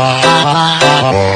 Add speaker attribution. Speaker 1: Oh, oh, oh,